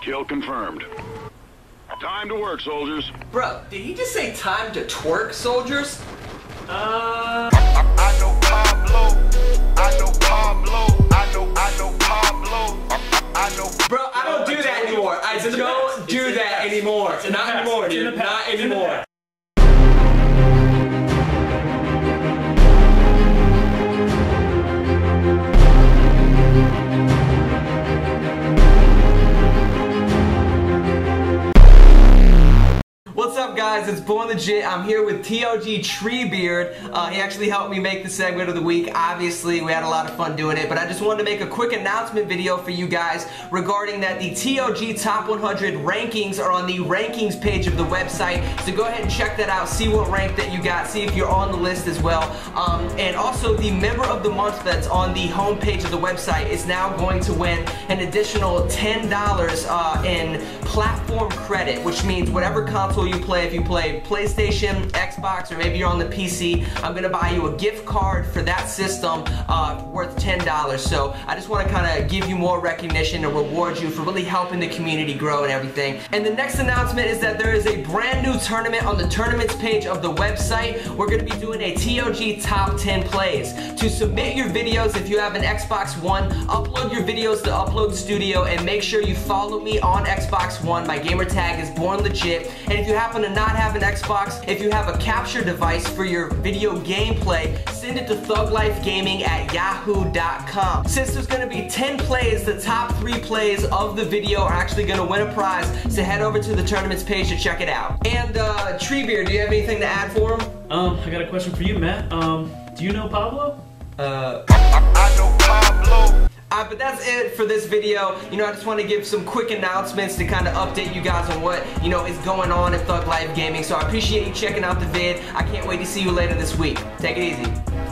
Kill confirmed. Time to work, soldiers. Bro, did he just say time to twerk, soldiers? Uh, I know Pablo. I know Pablo. I know, I know Pablo. I know. Bro, I don't do that anymore. I It's don't do It's in the that anymore. It's in the Not anymore, dude. Not It's in the anymore. Guys? It's Born Legit. I'm here with TLG Treebeard. Uh, he actually helped me make the segment of the week. Obviously, we had a lot of fun doing it, but I just wanted to make a quick announcement video for you guys regarding that the TLG Top 100 rankings are on the rankings page of the website. So go ahead and check that out. See what rank that you got. See if you're on the list as well. Um, and also, the member of the month that's on the homepage of the website is now going to win an additional $10 uh, in platform credit, which means whatever console you play, if you play PlayStation, Xbox, or maybe you're on the PC, I'm gonna buy you a gift card for that system uh, worth $10. So I just wanna kinda give you more recognition and reward you for really helping the community grow and everything. And the next announcement is that there is a brand new tournament on the tournaments page of the website. We're gonna be doing a TLG top 10 plays. To submit your videos, if you have an Xbox One, upload your videos to Upload Studio and make sure you follow me on Xbox One. My gamer tag is Born Legit. And if you happen to not have an Xbox, if you have a capture device for your video gameplay, send it to thuglyfegaming at yahoo.com. Since there's gonna be 10 plays, the top three plays of the video are actually gonna win a prize. So head over to the tournaments page to check it out. And uh, Treebeard, do you have anything to add for him? um, I got a question for you, Matt. Um, do you know Pablo? Uh, I know Pablo. Uh, but that's it for this video. You know, I just want to give some quick announcements to kind of update you guys on what, you know, is going on at Thug Lyfe Gaming. So I appreciate you checking out the vid. I can't wait to see you later this week. Take it easy.